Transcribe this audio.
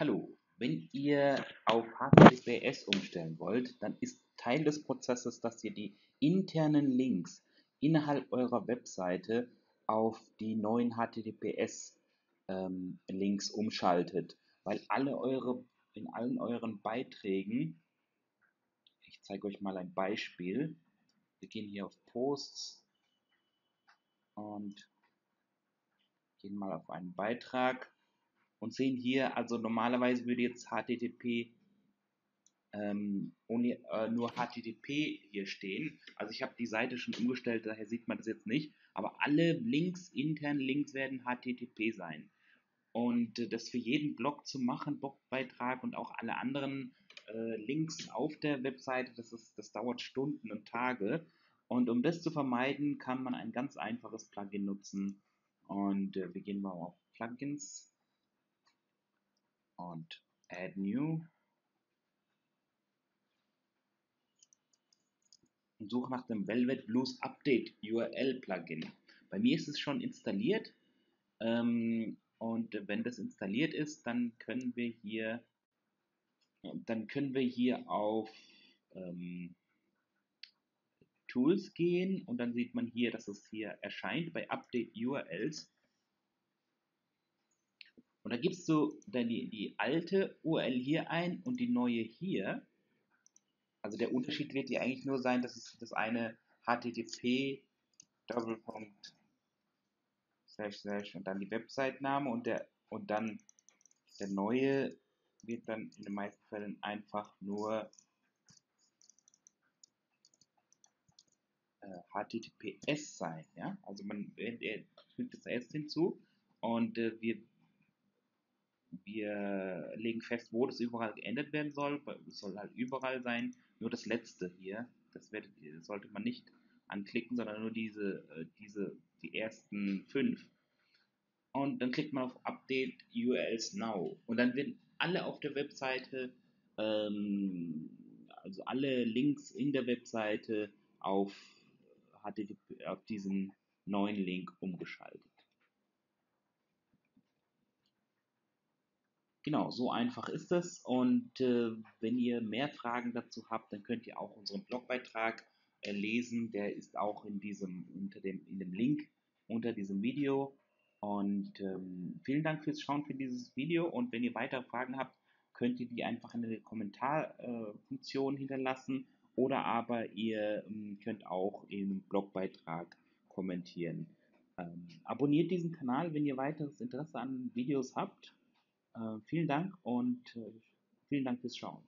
Hallo, wenn ihr auf HTTPS umstellen wollt, dann ist Teil des Prozesses, dass ihr die internen Links innerhalb eurer Webseite auf die neuen HTTPS ähm, umschaltet, weil alle eure in allen euren Beiträgen, ich zeige euch mal ein Beispiel, wir gehen hier auf Posts und gehen mal auf einen Beitrag und sehen hier, also normalerweise würde jetzt HTTP ähm, ohne, äh, nur HTTP hier stehen. Also ich habe die Seite schon umgestellt, daher sieht man das jetzt nicht. Aber alle Links, internen Links werden HTTP sein. Und äh, das für jeden Blog zu machen, Blogbeitrag und auch alle anderen äh, Links auf der Webseite, das, ist, das dauert Stunden und Tage. Und um das zu vermeiden, kann man ein ganz einfaches Plugin nutzen. Und äh, wir gehen mal auf Plugins und Add New und suche nach dem Velvet Blues Update URL Plugin. Bei mir ist es schon installiert ähm, und wenn das installiert ist, dann können wir hier dann können wir hier auf ähm, Tools gehen und dann sieht man hier, dass es hier erscheint bei Update URLs und da gibst du dann die, die alte URL hier ein und die neue hier. Also der Unterschied wird hier eigentlich nur sein, dass es das eine HTTP Doppelpunkt slash slash und dann die Website-Name und der und dann der neue wird dann in den meisten Fällen einfach nur äh, HTTPS sein, ja, also man fügt das S hinzu und äh, wir wir legen fest, wo das überall geändert werden soll. Es soll halt überall sein. Nur das letzte hier, das, wird, das sollte man nicht anklicken, sondern nur diese, äh, diese, die ersten fünf. Und dann klickt man auf Update URLs Now. Und dann werden alle auf der Webseite, ähm, also alle Links in der Webseite auf, auf diesen neuen Link umgeschaltet. Genau, so einfach ist es. Und äh, wenn ihr mehr Fragen dazu habt, dann könnt ihr auch unseren Blogbeitrag äh, lesen. Der ist auch in diesem, unter dem, in dem Link unter diesem Video. Und ähm, vielen Dank fürs Schauen für dieses Video. Und wenn ihr weitere Fragen habt, könnt ihr die einfach in der Kommentarfunktion äh, hinterlassen. Oder aber ihr ähm, könnt auch im Blogbeitrag kommentieren. Ähm, abonniert diesen Kanal, wenn ihr weiteres Interesse an Videos habt. Äh, vielen Dank und äh, vielen Dank fürs Schauen.